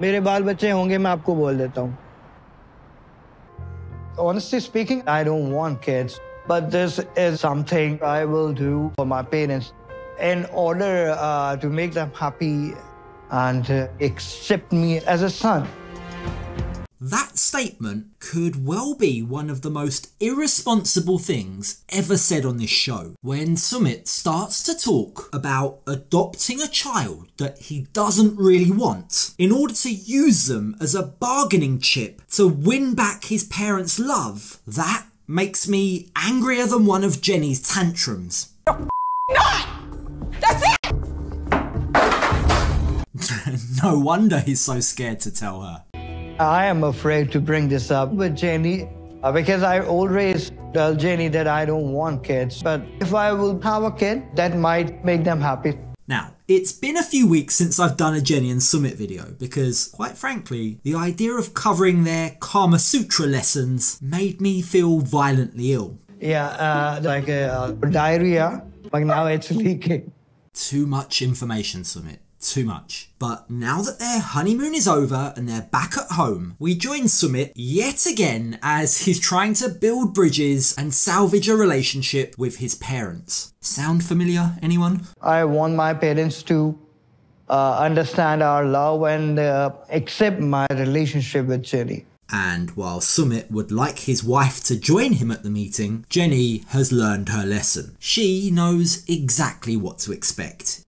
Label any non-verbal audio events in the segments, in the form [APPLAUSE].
मेरे बाल बच्चे होंगे मैं आपको बोल देता हूँ Honestly speaking, I don't want kids, but this is something I will do for my parents in order uh, to make them happy and uh, accept me as a son. That statement could well be one of the most irresponsible things ever said on this show. When Sumit starts to talk about adopting a child that he doesn't really want in order to use them as a bargaining chip to win back his parents' love, that makes me angrier than one of Jenny's tantrums. Not! That's it! [LAUGHS] no wonder he's so scared to tell her. I am afraid to bring this up with Jenny uh, because I always tell Jenny that I don't want kids. But if I will have a kid, that might make them happy. Now, it's been a few weeks since I've done a Jenny and Sumit video because, quite frankly, the idea of covering their Kama Sutra lessons made me feel violently ill. Yeah, uh, like uh, diarrhea, but now it's [LAUGHS] leaking. Too much information, Sumit too much. But now that their honeymoon is over and they're back at home, we join Sumit yet again as he's trying to build bridges and salvage a relationship with his parents. Sound familiar, anyone? I want my parents to uh, understand our love and uh, accept my relationship with Jenny. And while Sumit would like his wife to join him at the meeting, Jenny has learned her lesson. She knows exactly what to expect.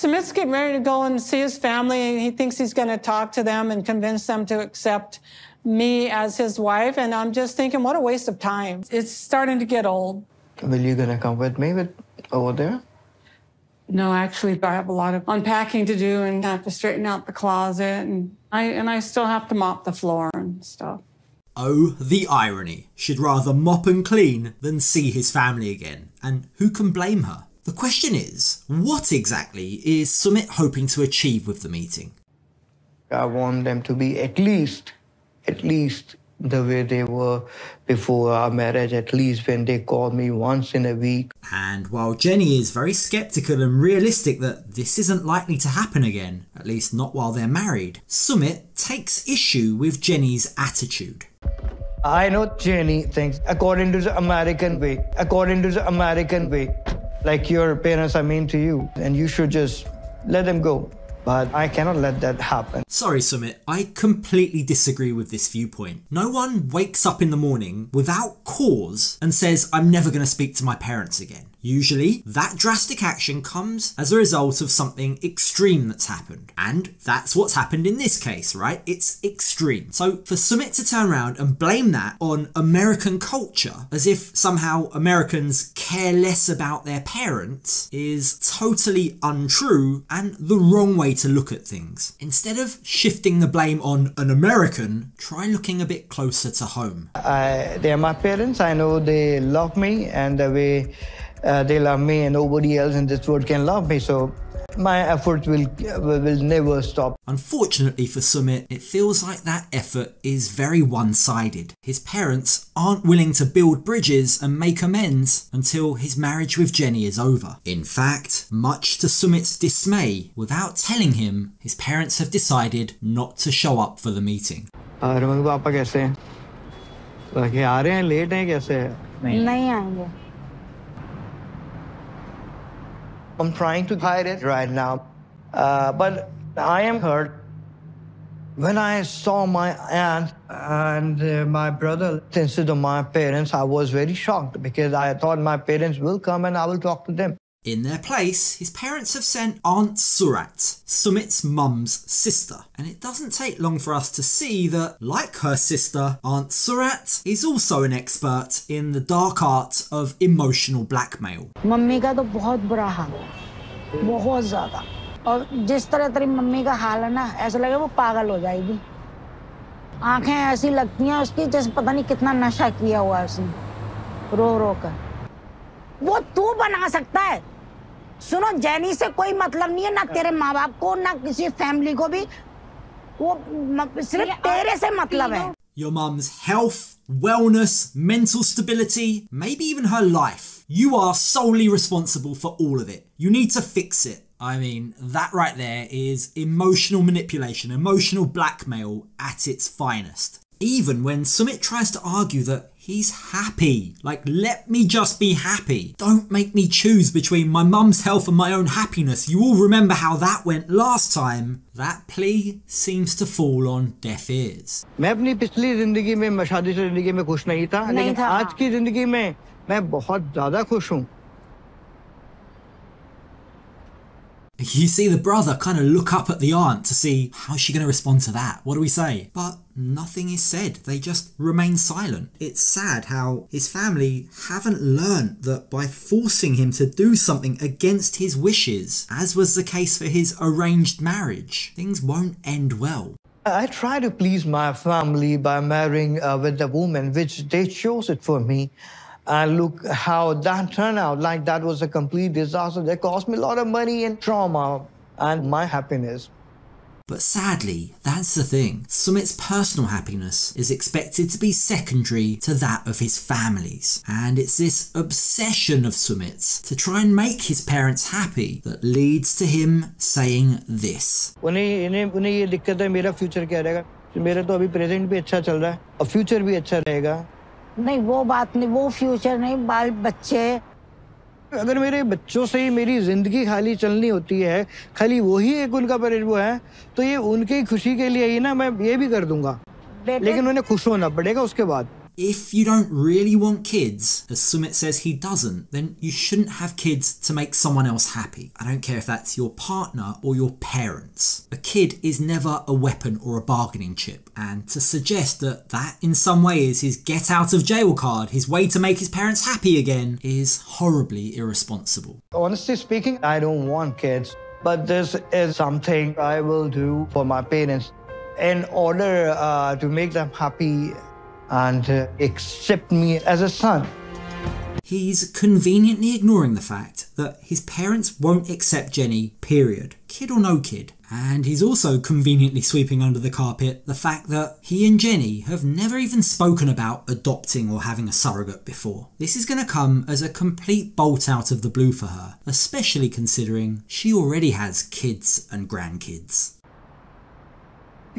Sumit's getting ready to go and see his family, and he thinks he's going to talk to them and convince them to accept me as his wife. And I'm just thinking, what a waste of time. It's starting to get old. Will you gonna come with me with over there? No, actually, I have a lot of unpacking to do and have to straighten out the closet, and I and I still have to mop the floor and stuff. Oh, the irony. She'd rather mop and clean than see his family again. And who can blame her? The question is, what exactly is Sumit hoping to achieve with the meeting? I want them to be at least, at least the way they were before our marriage, at least when they call me once in a week. And while Jenny is very skeptical and realistic that this isn't likely to happen again, at least not while they're married, Sumit takes issue with Jenny's attitude. I know Jenny thinks according to the American way, according to the American way, like your parents are mean to you, and you should just let them go. But I cannot let that happen. Sorry, Sumit, I completely disagree with this viewpoint. No one wakes up in the morning without cause and says, I'm never going to speak to my parents again. Usually, that drastic action comes as a result of something extreme that's happened. And that's what's happened in this case, right? It's extreme. So for Sumit to turn around and blame that on American culture, as if somehow Americans care less about their parents, is totally untrue and the wrong way to look at things. Instead of shifting the blame on an American, try looking a bit closer to home. I, they are my parents. I know they love me and the way uh, they love me and nobody else in this world can love me. So my effort will will never stop. Unfortunately for Sumit, it feels like that effort is very one-sided. His parents aren't willing to build bridges and make amends until his marriage with Jenny is over. In fact, much to Sumit's dismay, without telling him, his parents have decided not to show up for the meeting. Uh, पापा I'm trying to hide it right now. Uh, but I am hurt. When I saw my aunt and uh, my brother instead of my parents, I was very shocked because I thought my parents will come and I will talk to them. In their place, his parents have sent Aunt Surat, Sumit's mum's sister. And it doesn't take long for us to see that, like her sister, Aunt Surat is also an expert in the dark art of emotional blackmail. Mummy ka to bahut bura. बहुत ज़्यादा। और जिस तरह तेरी mummy का हाल है ना ऐसा लगे वो पागल हो जाएगी। आँखें ऐसी लगती हैं उसकी जैसे पता नहीं कितना नशा किया हुआ है उसने। रो रो कर। वो तू बना सकता है। सुनो जैनी से कोई मतलब नहीं है ना तेरे माँ बाप को ना किसी फैमिली को भी। वो सिर्फ़ तेरे से मतलब है। Your mum's health, wellness, mental stability, maybe even her life. You are solely responsible for all of it. You need to fix it. I mean, that right there is emotional manipulation, emotional blackmail at its finest. Even when Sumit tries to argue that he's happy, like, let me just be happy. Don't make me choose between my mum's health and my own happiness. You all remember how that went last time. That plea seems to fall on deaf ears. मैं बहुत ज्यादा खुश हूँ You see the brother kind of look up at the aunt to see how's she going to respond to that. What do we say? But nothing is said. They just remain silent. It's sad how his family haven't learnt that by forcing him to do something against his wishes, as was the case for his arranged marriage, things won't end well. I try to please my family by marrying uh, with a woman, which they chose it for me. And look how that turned out. Like that was a complete disaster. That cost me a lot of money and trauma and my happiness. But sadly, that's the thing. Sumit's personal happiness is expected to be secondary to that of his family's. And it's this obsession of Sumit's to try and make his parents happy that leads to him saying this. मेरा तो अभी present भी अच्छा चल रहा है और future भी अच्छा रहेगा नहीं वो बात नहीं वो फ्यूचर नहीं बाल बच्चे। अगर मेरे बच्चों से ही मेरी ज़िंदगी खाली चलनी होती है खाली वही एक उनका पर वो है तो ये उनकी खुशी के लिए ही ना मैं ये भी कर दूँगा। लेकिन उन्हें खुश होना पड़ेगा उसके बाद। If you don't really want kids, as Sumit says he doesn't, then you shouldn't have kids to make someone else happy. I don't care if that's your partner or your parents. A kid is never a weapon or a bargaining chip, and to suggest that that in some way is his get out of jail card, his way to make his parents happy again, is horribly irresponsible. Honestly speaking, I don't want kids, but this is something I will do for my parents in order uh, to make them happy and uh, accept me as a son. He's conveniently ignoring the fact that his parents won't accept Jenny, period. Kid or no kid. And he's also conveniently sweeping under the carpet the fact that he and Jenny have never even spoken about adopting or having a surrogate before. This is going to come as a complete bolt out of the blue for her, especially considering she already has kids and grandkids.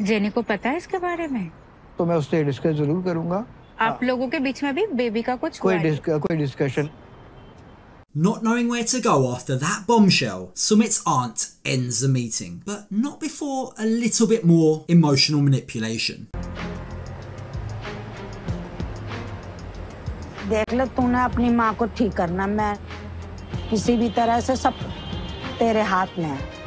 Jenny ko pata hai iske mein? तो मैं उससे discuss ज़रूर करूँगा आप लोगों के बीच में भी बेबी का कुछ कोई डिस्क, कोई discussion Not knowing where to go after that bombshell, Sumit's aunt ends the meeting, but not before a little bit more emotional manipulation. देख ले तूने अपनी माँ को ठीक करना मैं किसी भी तरह से सब तेरे हाथ में है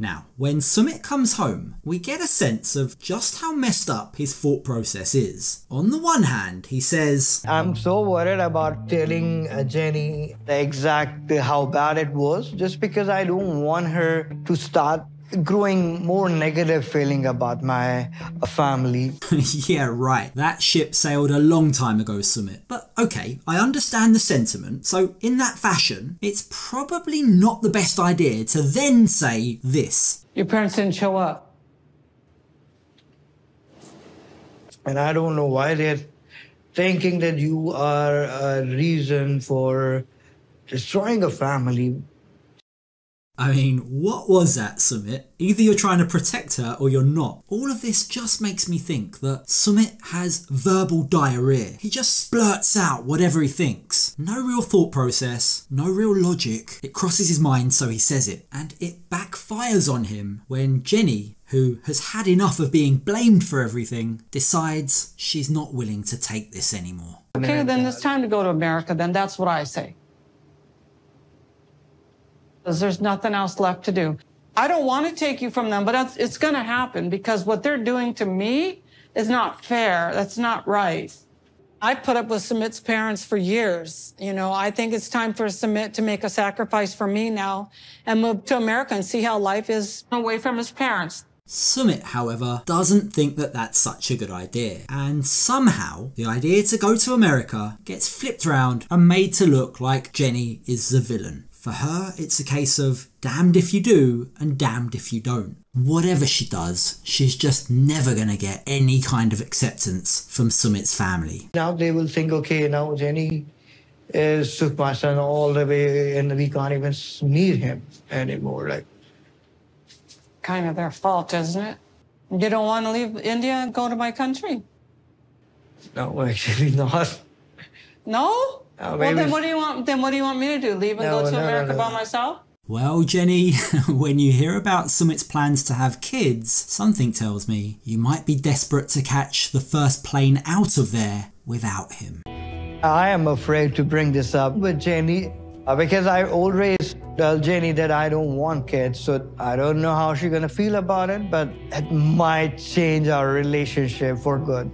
Now, when Sumit comes home, we get a sense of just how messed up his thought process is. On the one hand, he says, I'm so worried about telling uh, Jenny the exact how bad it was, just because I don't want her to start growing more negative feeling about my uh, family. [LAUGHS] Yeah, right, that ship sailed a long time ago, Sumit. But okay, I understand the sentiment, so in that fashion, it's probably not the best idea to then say this. Your parents didn't show up. And I don't know why they're thinking that you are a reason for destroying a family. I mean, what was that, Sumit? Either you're trying to protect her or you're not. All of this just makes me think that Sumit has verbal diarrhea. He just splurts out whatever he thinks. No real thought process, no real logic. It crosses his mind, so he says it. And it backfires on him when Jenny, who has had enough of being blamed for everything, decides she's not willing to take this anymore. Okay, then it's time to go to America, then that's what I say. Because there's nothing else left to do. I don't want to take you from them, but it's, going to happen because what they're doing to me is not fair. That's not right. I've put up with Sumit's parents for years. You know, I think it's time for Sumit to make a sacrifice for me now and move to America and see how life is away from his parents. Sumit, however, doesn't think that that's such a good idea, and somehow the idea to go to America gets flipped round and made to look like Jenny is the villain. For her, it's a case of damned if you do and damned if you don't. Whatever she does, she's just never gonna get any kind of acceptance from Sumit's family. Now they will think, okay, now Jenny is took my son all the way, and we can't even meet him anymore. Like, Kind of their fault, isn't it? You don't want to leave India and go to my country? no, [LAUGHS] actually not. No? Uh, well, maybe- then what do you want? Then what do you want me to do? Leave and No, go to no, no, America no. by myself? Well, Jenny, [LAUGHS] when you hear about Sumit's plans to have kids, something tells me you might be desperate to catch the first plane out of there without him. I am afraid to bring this up with Jenny uh, because I always tell Jenny that I don't want kids. So I don't know how she's gonna feel about it, but it might change our relationship for good.